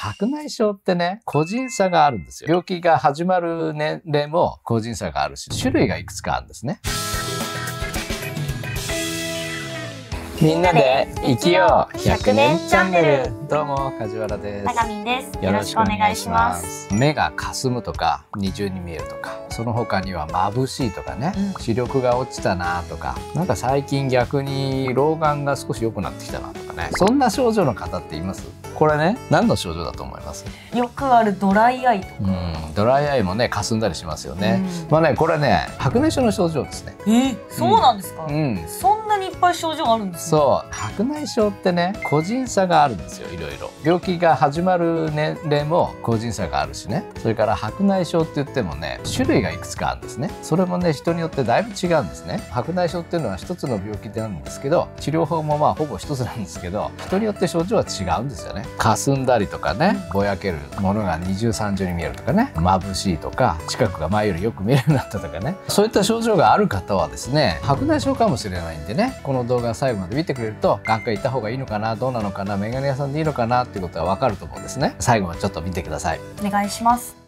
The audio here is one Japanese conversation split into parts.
白内障ってね、個人差があるんですよ。病気が始まる年齢も個人差があるし、種類がいくつかあるんですね。みんなで生きよう。100年チャンネル。どうも梶原です。高見です。よろしくお願いします。目が霞むとか二重に見えるとかその他には眩しいとかね、うん、視力が落ちたなとかなんか最近逆に老眼が少し良くなってきたなとかね。そんな症状の方っています？これね何の症状だと思います？よくあるドライアイとか、うん、ドライアイもね霞んだりしますよね、うん、まあねこれね白内障の症状ですね。えー、そうなんですか、うん、そんぱい症状あるんです、ね、そう白内障ってね個人差があるんですよいろいろ。病気が始まる年齢も個人差があるしね。それから白内障って言ってもね種類がいくつかあるんですね。それもね人によってだいぶ違うんですね。白内障っていうのは一つの病気なんですけど治療法もまあほぼ一つなんですけど人によって症状は違うんですよね。霞んだりとかねぼやけるものが二重三重に見えるとかね眩しいとか近くが前よりよく見えるようになったとかね。そういった症状がある方はですね白内障かもしれないんでねこの動画最後まで見てくれると眼科行った方がいいのかなどうなのかなメガネ屋さんでいいのかなっていうことはわかると思うんですね。最後はちょっと見てください。お願いします。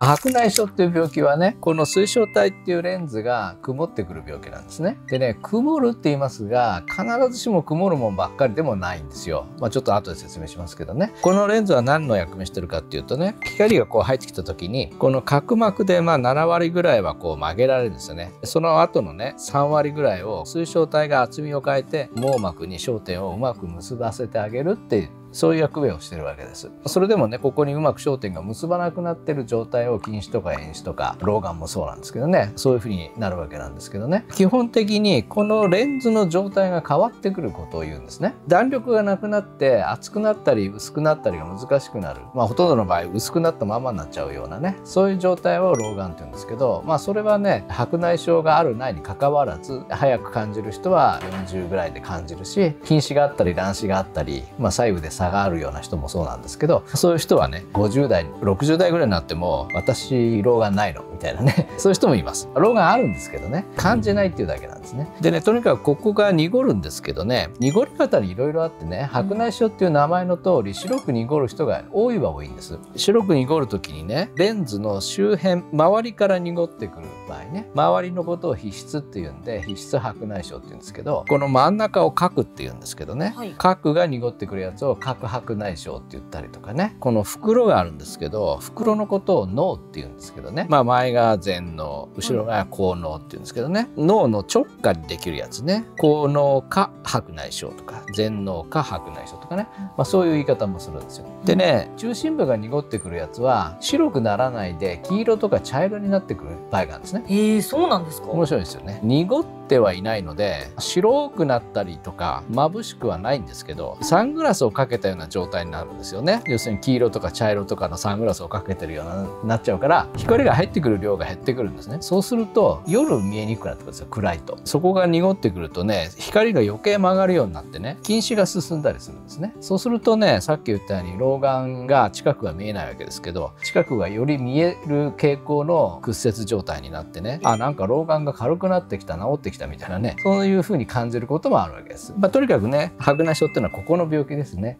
白内障っていう病気はねこの水晶体っていうレンズが曇ってくる病気なんですね。でね曇るって言いますが必ずしも曇るもんばっかりでもないんですよ。まあちょっと後で説明しますけどね。このレンズは何の役目してるかっていうとね光がこう入ってきた時にこの角膜でまあ7割ぐらいはこう曲げられるんですよね。その後のね3割ぐらいを水晶体が厚みを変えて網膜に焦点をうまく結ばせてあげるっていうそういう役目をしてるわけです。それでもね、ここにうまく焦点が結ばなくなってる状態を近視とか遠視とか老眼もそうなんですけどね、そういうふうになるわけなんですけどね、基本的にこのレンズの状態が変わってくることを言うんですね。弾力がなくなって厚くなったり薄くなったりが難しくなる。まあほとんどの場合薄くなったままになっちゃうようなね、そういう状態を老眼って言うんですけど、まあそれはね、白内障があるないにかかわらず、早く感じる人は40ぐらいで感じるし、近視があったり乱視があったり、まあ左右で差があるような人もそうなんですけどそういう人はね50代60代ぐらいになっても私老眼ないのみたいなね。そういう人もいます。老眼あるんですけどね。感じないっていうだけなんですね。でねとにかくここが濁るんですけどね。濁り方にいろいろあってね白内障っていう名前の通り白く濁る人が多いは多いんです。白く濁る時にねレンズの周辺周りから濁ってくる場合ね周りのことを皮質っていうんで皮質白内障っていうんですけどこの真ん中を角っていうんですけどね、はい、角が濁ってくるやつを角白内障って言ったりとかねこの袋があるんですけど袋のことを脳って言うんですけどねまあ前が前脳後ろが後脳って言うんですけどね脳の直下にできるやつね。後脳か白内障とか前脳か白内障とかね、まあ、そういう言い方もするんですよ。でね中心部が濁ってくるやつは白くならないで黄色とか茶色になってくる場合があるんですね。えー、そうなんですか？面白いですよね。濁ってはいないので白くなったりとか眩しくはないんですけどサングラスをかけたような状態になるんですよね。要するに黄色とか茶色とかのサングラスをかけてるようになっちゃうから光が入ってくる量が減ってくるんですね。そうすると夜見えにくくなってくるんですよ暗いと。そこが濁ってくるとね光が余計曲がるようになってね近視が進んだりするんですね。そうするとねさっき言ったように老眼が近くが見えないわけですけど近くがより見える傾向の屈折状態になってねあなんか老眼が軽くなってきた治ってきたみたいなねそういうふうに感じることもあるわけです、まあ、とにかくね白内障っていうのはここの病気ですね。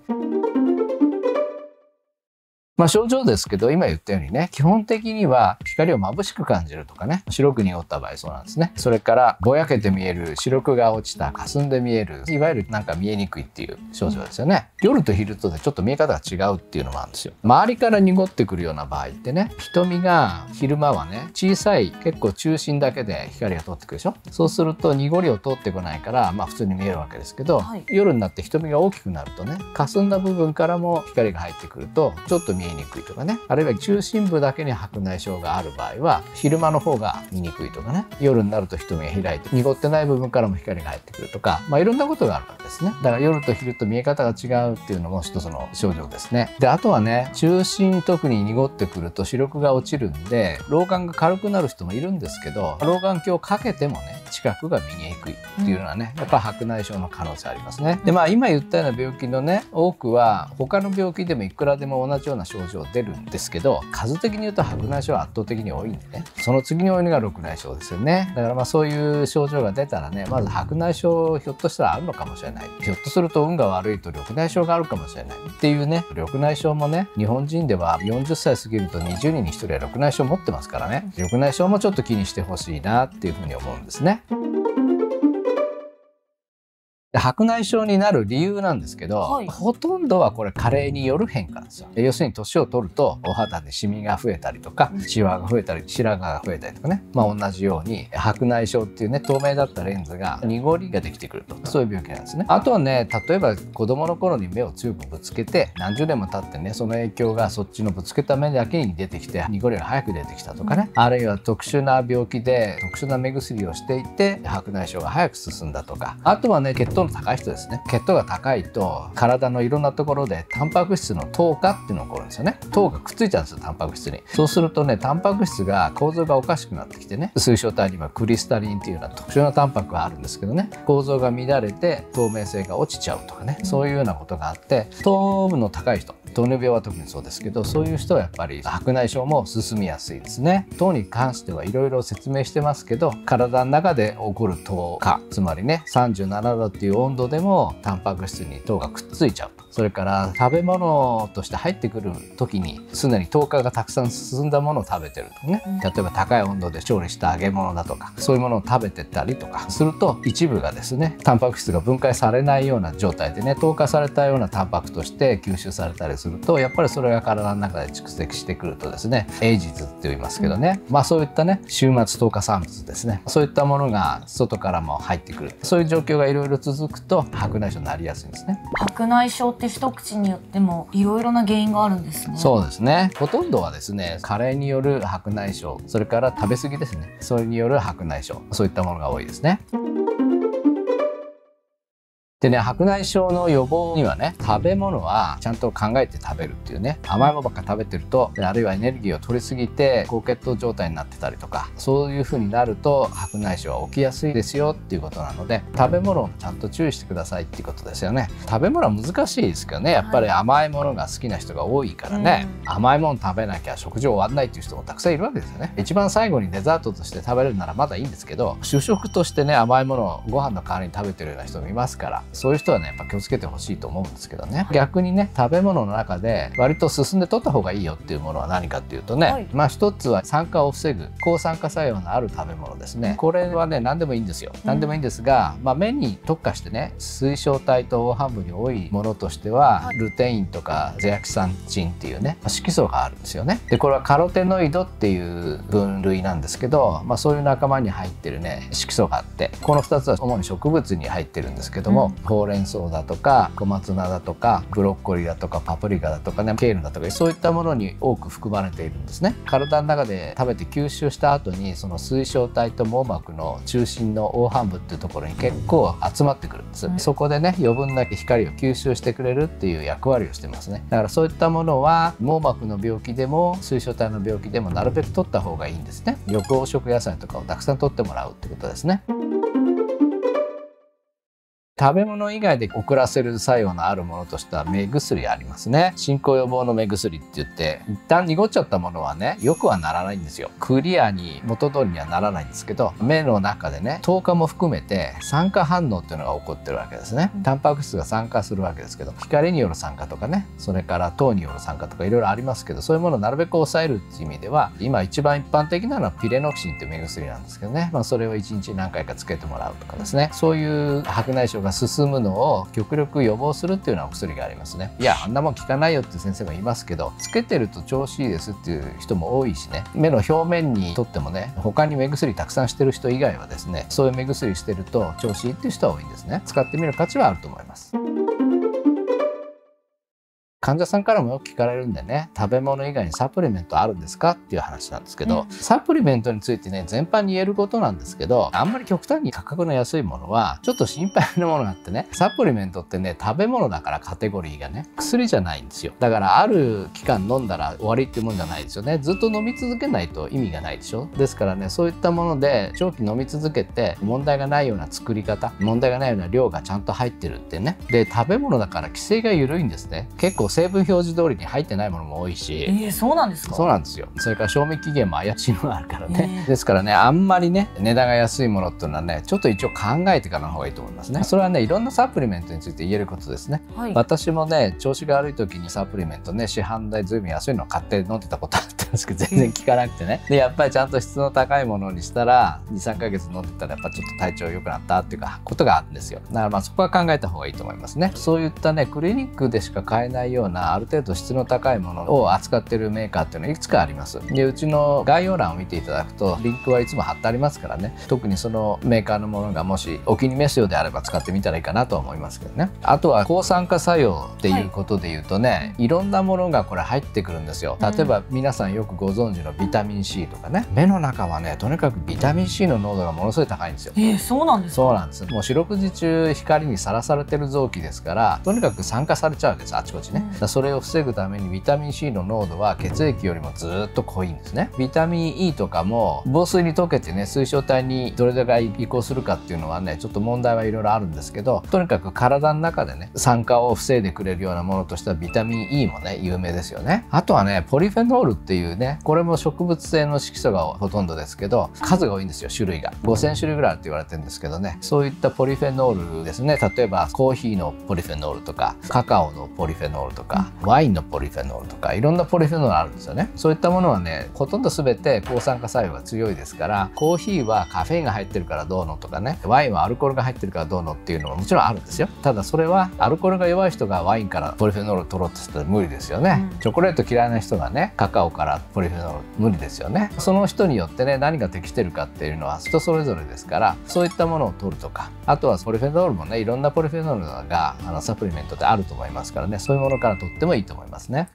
まあ症状ですけど、今言ったようにね、基本的には光を眩しく感じるとかね、白く濁った場合そうなんですね。それから、ぼやけて見える、視力が落ちた、霞んで見える、いわゆるなんか見えにくいっていう症状ですよね。夜と昼とでちょっと見え方が違うっていうのもあるんですよ。周りから濁ってくるような場合ってね、瞳が昼間はね、小さい、結構中心だけで光が通ってくるでしょそうすると濁りを通ってこないから、まあ普通に見えるわけですけど、はい、夜になって瞳が大きくなるとね、霞んだ部分からも光が入ってくると、ちょっと見え見にくいとかね。あるいは中心部だけに白内障がある場合は昼間の方が見にくいとかね。夜になると瞳が開いて濁ってない部分からも光が入ってくるとか、まあ、いろんなことがあるわけですね。だから夜と昼と見え方が違うっていうのも一つの症状ですね。であとはね中心特に濁ってくると視力が落ちるんで老眼が軽くなる人もいるんですけど老眼鏡をかけてもね近くが見えにくいっていうのはね、やっぱ白内障の可能性ありますね。でまあ今言ったような病気のね多くは他の病気でもいくらでも同じような症症状出るんですけど数的に言うと白内障は圧倒的に多いんでね。その次に多いのが緑内障ですよね。だからまあそういう症状が出たらねまず白内障ひょっとしたらあるのかもしれない。ひょっとすると運が悪いと緑内障があるかもしれない。っていうね緑内障もね日本人では40歳過ぎると20人に1人は緑内障持ってますからね。緑内障もちょっと気にしてほしいなっていうふうに思うんですね。白内障になる理由なんですけど、はい、ほとんどはこれ加齢による変化ですよ。要するに年を取るとお肌でシミが増えたりとか、シワが増えたり白髪が増えたりとかね、まあ、同じように白内障っていうね透明だったレンズが濁りができてくると。そういう病気なんですね。あとはね例えば子供の頃に目を強くぶつけて何十年も経ってねその影響がそっちのぶつけた目だけに出てきて濁りが早く出てきたとかね、あるいは特殊な病気で特殊な目薬をしていて白内障が早く進んだとか。あとはね血糖の高い人ですね。血糖が高いと体のいろんなところでタンパク質の糖化っていうのが起こるんですよね。糖がくっついちゃうんですよタンパク質に。そうするとねタンパク質が構造がおかしくなってきてね水晶体にはクリスタリンっていうような特殊なタンパクがあるんですけどね。構造が乱れて透明性が落ちちゃうとかねそういうようなことがあって糖分の高い人糖尿病は特にそうですけどそういう人はやっぱり白内障も進みやすいですね。糖に関してはいろいろ説明してますけど体の中で起こる糖化つまりね37度っていう温度でもタンパク質に糖がくっついちゃうそれから食べ物として入ってくる時に常に糖化がたくさん進んだものを食べてるとね。例えば高い温度で調理した揚げ物だとかそういうものを食べてたりとかすると一部がですねタンパク質が分解されないような状態でね糖化されたようなタンパクとして吸収されたりするとやっぱりそれが体の中で蓄積してくるとですねエイジズって言いますけどね、まあそういったね終末糖化産物ですね。そういったものが外からも入ってくる。そういう状況がいろいろ続くと白内障になりやすいんですね。白内障って一口によってもいろいろな原因があるんですね。そうですね。ほとんどはですね加齢による白内障それから食べ過ぎですね。それによる白内障そういったものが多いですね。でね白内障の予防にはね食べ物はちゃんと考えて食べるっていうね甘いものばっか食べてるとあるいはエネルギーを取りすぎて高血糖状態になってたりとかそういう風になると白内障は起きやすいですよっていうことなので食べ物をちゃんと注意してくださいっていうことですよね。食べ物は難しいですけどねやっぱり甘いものが好きな人が多いからね、甘いもの食べなきゃ食事終わんないっていう人もたくさんいるわけですよね。一番最後にデザートとして食べるならまだいいんですけど主食としてね甘いものをご飯の代わりに食べてるような人もいますからそういう人はねやっぱ気をつけてほしいと思うんですけどね。逆にね食べ物の中で割と進んで取った方がいいよっていうものは何かっていうとね、はい、まあ一つは酸化を防ぐ抗酸化作用のある食べ物ですね。これはね何でもいいんですよ。何でもいいんですが、まあ、目に特化してね水晶体と黄斑部に多いものとしては、はい、ルテインとかゼアキサンチンっていうね色素があるんですよね。でこれはカロテノイドっていう分類なんですけど、まあ、そういう仲間に入ってるね色素があってこの2つは主に植物に入ってるんですけども、うん、ほうれん草だとか小松菜だとかブロッコリーだとかパプリカだとかねケールだとかそういったものに多く含まれているんですね。体の中で食べて吸収した後にその水晶体と網膜の中心の黄斑部っていうところに結構集まってくるんです、うん、そこでね余分な光を吸収してくれるっていう役割をしてますね。だからそういったものは網膜の病気でも水晶体の病気でもなるべく取った方がいいんですね。緑黄色野菜とかをたくさん取ってもらうってことですね。食べ物以外で遅らせる作用のあるものとしては目薬ありますね。進行予防の目薬って言って、一旦濁っちゃったものはね、よくはならないんですよ。クリアに元通りにはならないんですけど、目の中でね、糖化も含めて酸化反応っていうのが起こってるわけですね。タンパク質が酸化するわけですけど、光による酸化とかね、それから糖による酸化とかいろいろありますけど、そういうものをなるべく抑えるっていう意味では、今一番一般的なのはピレノキシンっていう目薬なんですけどね、まあそれを1日何回かつけてもらうとかですね、そういう白内障がが進むのを極力予防するっていうようなお薬がありますねいやあんなもん効かないよって先生がいますけどつけてると調子いいですっていう人も多いしね目の表面にとってもね他に目薬たくさんしてる人以外はですねそういう目薬してると調子いいっていう人は多いんですね使ってみる価値はあると思います患者さんからもよく聞かれるんでね食べ物以外にサプリメントあるんですかっていう話なんですけど、うん、サプリメントについてね全般に言えることなんですけどあんまり極端に価格の安いものはちょっと心配なものがあってねサプリメントってね食べ物だからカテゴリーがね薬じゃないんですよ。だからある期間飲んだら終わりっていうもんじゃないですよね。ずっと飲み続けないと意味がないでしょ。ですからねそういったもので長期飲み続けて問題がないような作り方問題がないような量がちゃんと入ってるってね。で食べ物だから規制が緩いんですね。結構成分表示通りに入ってないものも多いし、えー、そうなんですか？そうなんですよ。それから賞味期限も怪しいのがあるからね、え。ー、ですからねあんまりね値段が安いものっていうのはねちょっと一応考えてからの方がいいと思いますね。それはねいろんなサプリメントについて言えることですね、はい、私もね調子が悪い時にサプリメントね市販代ずいぶん安いのを買って飲んでたことあったんですけど全然効かなくてね。でやっぱりちゃんと質の高いものにしたら23か月飲んでたらやっぱちょっと体調良くなったっていうかことがあるんですよ。だからまあそこは考えた方がいいと思いますね。そういったねクリニックでしか買えないようなある程度質の高いものを扱ってるメーカーっていうのはいくつかあります。でうちの概要欄を見ていただくとリンクはいつも貼ってありますからね。特にそのメーカーのものがもしお気に召すようであれば使ってみたらいいかなと思いますけどね。あとは抗酸化作用っていうことで言うとね、はい、いろんなものがこれ入ってくるんですよ。例えば皆さんよくご存知のビタミン C とかね。目の中はねとにかくビタミン C の濃度がものすごい高いんですよ。えー、そうなんですそうなんです。もう四六時中光にさらされてる臓器ですからとにかく酸化されちゃうんですあちこちね、うん、それを防ぐためにビタミン C の濃度は血液よりもずっと濃いんですね。ビタミン E とかも防水に溶けてね水晶体にどれだけ移行するかっていうのはねちょっと問題はいろいろあるんですけどとにかく体の中でね酸化を防いでくれるようなものとしてはビタミン E もね有名ですよね。あとはねポリフェノールっていうねこれも植物性の色素がほとんどですけど数が多いんですよ種類が。5000種類ぐらいあるって言われてるんですけどね。そういったポリフェノールですね。例えばコーヒーのポリフェノールとかカカオのポリフェノールとかワインのポリフェノールとかいろんなポリフェノールあるんですよね。そういったものはねほとんど全て抗酸化作用が強いですからコーヒーはカフェインが入ってるからどうのとかねワインはアルコールが入ってるからどうのっていうのももちろんあるんですよ。ただそれはアルコールが弱い人がワインからポリフェノールを取ろうとしたら無理ですよね、チョコレート嫌いな人がねカカオからポリフェノール無理ですよね。その人によってね何が適してるかっていうのは人それぞれですからそういったものを取るとかあとはポリフェノールもねいろんなポリフェノールがあのサプリメントであると思いますからね。そういうものからとってもいいと思いますね。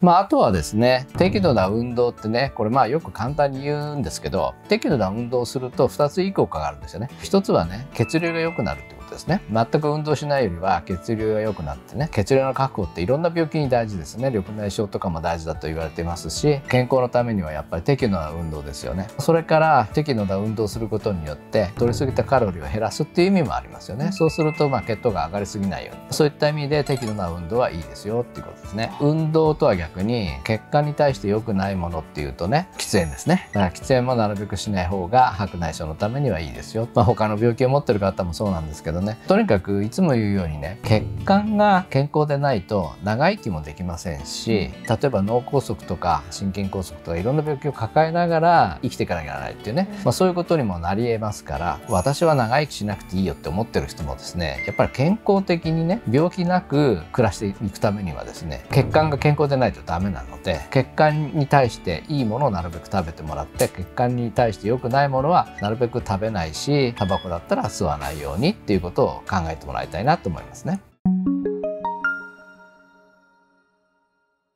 まあ、あとはですね適度な運動ってねこれまあよく簡単に言うんですけど適度な運動をすると2ついい効果があるんですよね。1つはね血流が良くなるってことですね。全く運動しないよりは血流が良くなってね血流の確保っていろんな病気に大事ですね。緑内障とかも大事だと言われていますし健康のためにはやっぱり適度な運動ですよね。それから適度な運動することによって取りすぎたカロリーを減らすっていう意味もありますよね。そうするとま血糖が上がりすぎないように。そういった意味で適度な運動はいいですよっていうことですね。運動とは逆に血管に対して良くないものっていうとね喫煙ですね。だから喫煙もなるべくしない方が白内障のためにはいいですよ。まあ他の病気を持ってる方もそうなんですけどね。とにかくいつも言うようにね血管が健康でないと長生きもできませんし例えば脳梗塞とか心筋梗塞とかいろんな病気を抱えながら生きていかなきゃならないっていうね、まあ、そういうことにもなりえますから私は長生きしなくていいよって思ってる人もですねやっぱり健康的にね病気なく暮らしていくためにはですね血管が健康でないとダメなので血管に対していいものをなるべく食べてもらって血管に対して良くないものはなるべく食べないしタバコだったら吸わないようにっていうことを考えてもらいたいなと思いますね。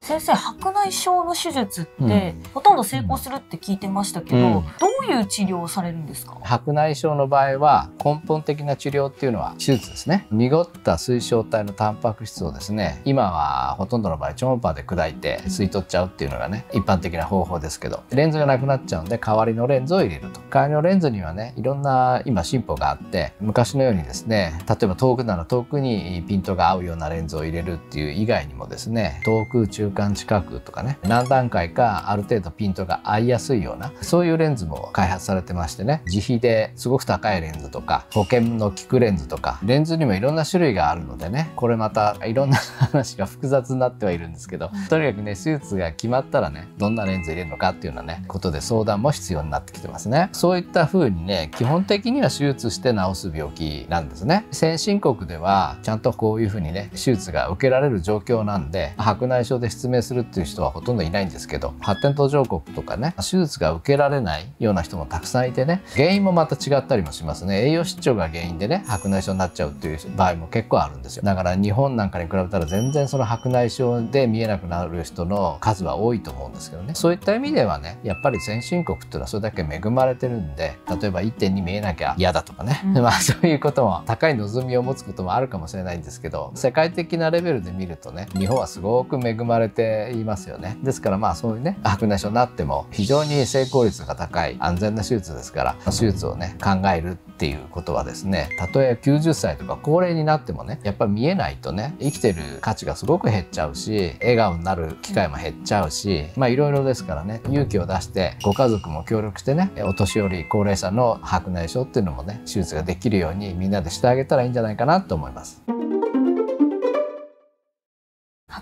先生白内障の手術って、うん、ほとんど成功するって聞いてましたけど、うん、どういう治療をされるんですか？白内障の場合は根本的な治療っていうのは手術ですね。濁った水晶体のタンパク質をですね今はほとんどの場合超音波で砕いて吸い取っちゃうっていうのがね一般的な方法ですけどレンズがなくなっちゃうんで代わりのレンズを入れると。代わりのレンズにはねいろんな今進歩があって昔のようにですね例えば遠くなら遠くにピントが合うようなレンズを入れるっていう以外にもですね遠く中間近くとかね何段階かある程度ピントが合いやすいようなそういうレンズも開発されてましてね自費ですごく高いレンズとか保険の効くレンズとかレンズにもいろんな種類があるのでねこれまたいろんな話が複雑になってはいるんですけどとにかくね手術が決まったらねどんなレンズ入れるのかっていうようなねことで相談も必要になってきてますね。そういった風にね基本的には手術して治す病気なんですね。先進国ではちゃんとこういう風にね手術が受けられる状況なんで白内障で失明するっていう人はほとんどいないんですけど発展途上国とかね手術が受けられないような人もたくさんいてね原因もまた違ったりもしますね。栄養失調が原因でね白内障になっちゃうっていう場合も結構あるんですよ。だから日本なんかに比べたら全然その白内障で見えなくなる人の数は多いと思うんですけどね。そういった意味ではねやっぱり先進国っていうのはそれだけ恵まれてるんで例えば1.2見えなきゃ嫌だとかね、うん、まあそういうことも高い望みを持つこともあるかもしれないんですけど世界的なレベルで見るとね日本はすごく恵まれてていますよねですからまあそういうね白内障になっても非常に成功率が高い安全な手術ですから手術をね考えるっていうことはですねたとえ90歳とか高齢になってもねやっぱ見えないとね生きてる価値がすごく減っちゃうし笑顔になる機会も減っちゃうしまあいろいろですからね勇気を出してご家族も協力してねお年寄り高齢者の白内障っていうのもね手術ができるようにみんなでしてあげたらいいんじゃないかなと思います。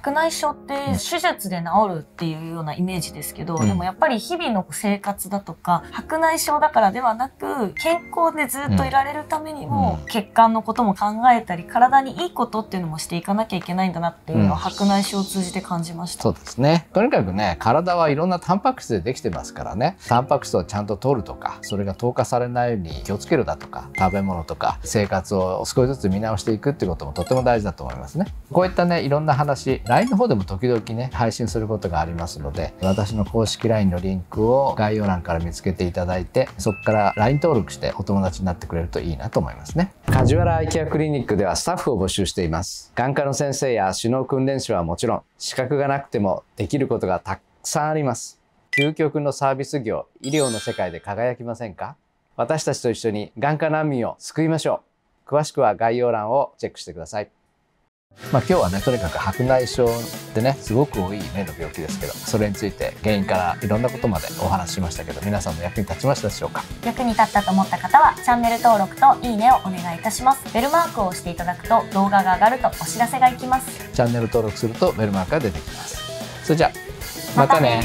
白内障って手術で治るっていうようなイメージですけど、うん、でもやっぱり日々の生活だとか白内障だからではなく健康でずっといられるためにも、うん、血管のことも考えたり体にいいことっていうのもしていかなきゃいけないんだなっていうのを白内障を通じて感じました、そうですね。とにかくね体はいろんなタンパク質でできてますからね。タンパク質をちゃんと取るとかそれが透過されないように気をつけるだとか食べ物とか生活を少しずつ見直していくっていうこともとても大事だと思いますね。こういったねいろんな話 LINE の方でも時々ね配信することがありますので私の公式 LINE のリンクを概要欄から見つけていただいてそこから LINE 登録してお友達になってくれるといいなと思いますね。梶原アイケアクリニックではスタッフを募集しています。眼科の先生や首脳訓練士はもちろん資格がなくてもできることがたくさんあります。究極のサービス業医療の世界で輝きませんか？私たちと一緒に眼科難民を救いましょう。詳しくは概要欄をチェックしてください。まあ、今日はねとにかく白内障ってねすごく多い目の病気ですけどそれについて原因からいろんなことまでお話ししましたけど皆さんの役に立ちましたでしょうか？役に立ったと思った方はチャンネル登録といいねをお願いいたします。ベルマークを押していただくと動画が上がるとお知らせがいきます。チャンネル登録するとベルマークが出てきます。それじゃあまたね